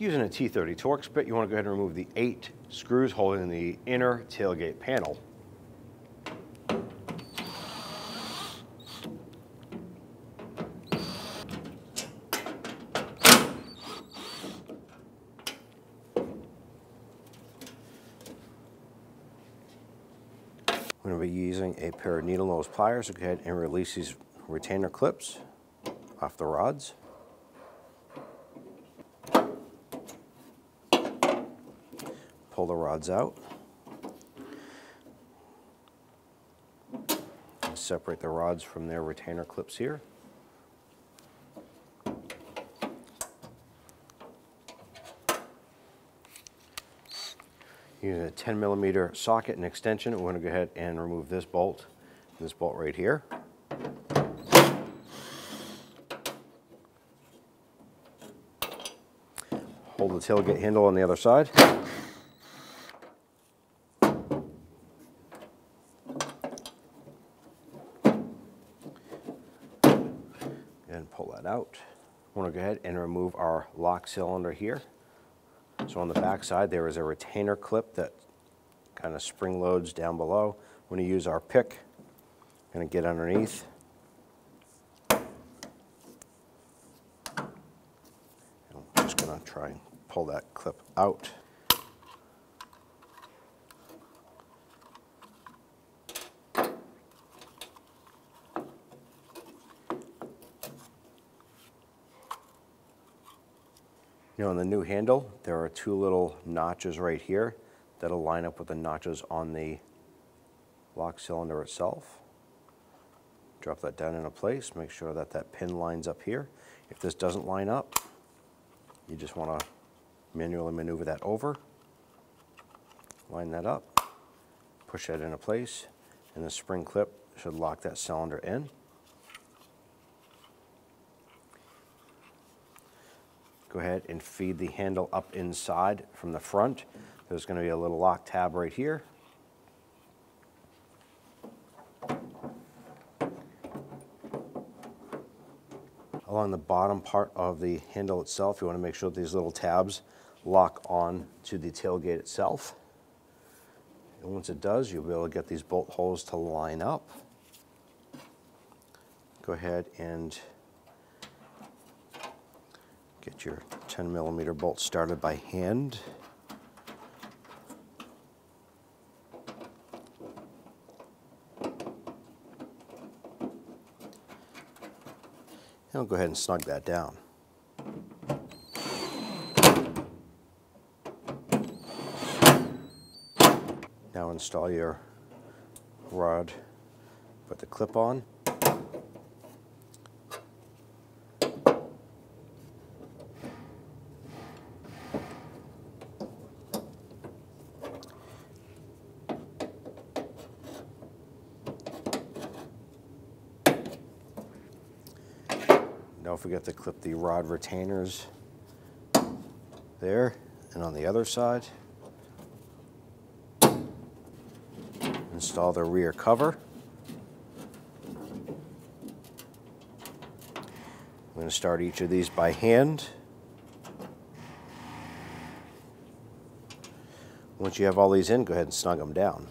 a T30 Torx bit, you want to go ahead and remove the eight screws holding the inner tailgate panel. I'm going to be using a pair of needle nose pliers to go ahead and release these retainer clips off the rods. Pull the rods out. Separate the rods from their retainer clips here. Using a 10 millimeter socket and extension, we're going to go ahead and remove this bolt, this bolt right here. Hold the tailgate handle on the other side. And pull that out. I want to go ahead and remove our lock cylinder here. So on the back side, there is a retainer clip that kind of spring loads down below. I'm to use our pick, to get underneath. I'm just going to try and pull that clip out. You know, on the new handle, there are two little notches right here that'll line up with the notches on the lock cylinder itself. Drop that down into place, make sure that that pin lines up here. If this doesn't line up, you just want to manually maneuver that over, line that up, push that into place, and the spring clip should lock that cylinder in. Go ahead and feed the handle up inside from the front. There's going to be a little lock tab right here. Along the bottom part of the handle itself, you want to make sure these little tabs lock on to the tailgate itself. And once it does, you'll be able to get these bolt holes to line up. Go ahead and Get your 10 millimeter bolt started by hand. And I'll go ahead and snug that down. Now install your rod, put the clip on. Don't forget to clip the rod retainers there and on the other side. Install the rear cover. I'm going to start each of these by hand. Once you have all these in, go ahead and snug them down.